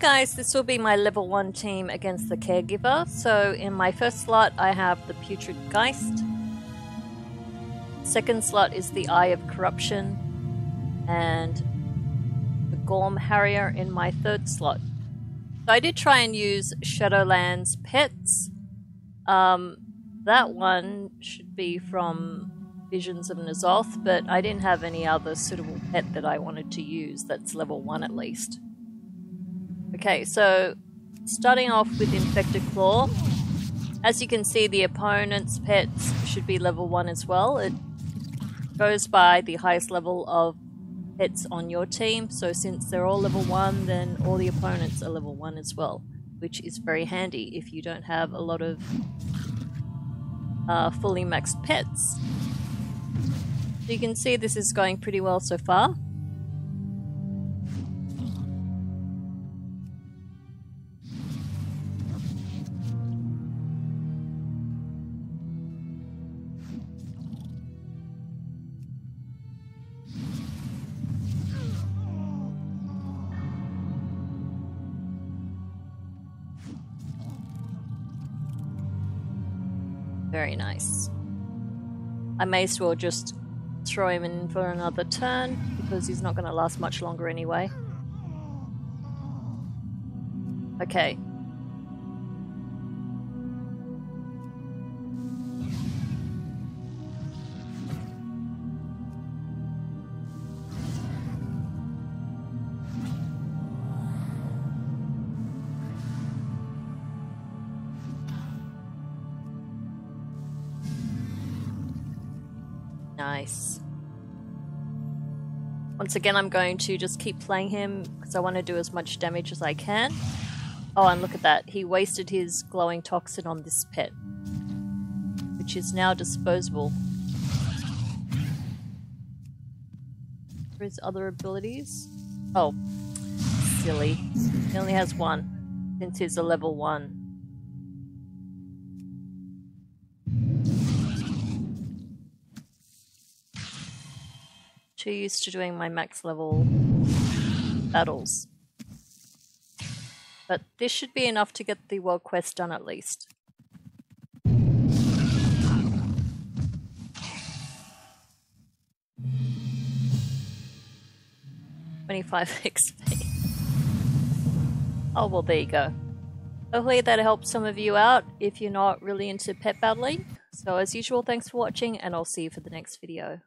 guys, this will be my level 1 team against the caregiver. So in my first slot I have the Putrid Geist. Second slot is the Eye of Corruption. And the Gorm Harrier in my third slot. So I did try and use Shadowlands pets. Um, that one should be from Visions of N'Zoth, but I didn't have any other suitable pet that I wanted to use that's level 1 at least. Okay, so starting off with Infected Claw. As you can see, the opponent's pets should be level 1 as well. It goes by the highest level of pets on your team, so since they're all level 1, then all the opponents are level 1 as well, which is very handy if you don't have a lot of uh, fully maxed pets. You can see this is going pretty well so far. Very nice. I may as well just throw him in for another turn because he's not going to last much longer anyway. Okay. Nice. Once again, I'm going to just keep playing him because I want to do as much damage as I can. Oh, and look at that. He wasted his glowing toxin on this pet, which is now disposable. For his other abilities? Oh, silly. He only has one, since he's a level 1. Too used to doing my max level battles. But this should be enough to get the world quest done at least. Twenty-five XP. Oh well, there you go. Hopefully that helps some of you out if you're not really into pet battling. So as usual, thanks for watching and I'll see you for the next video.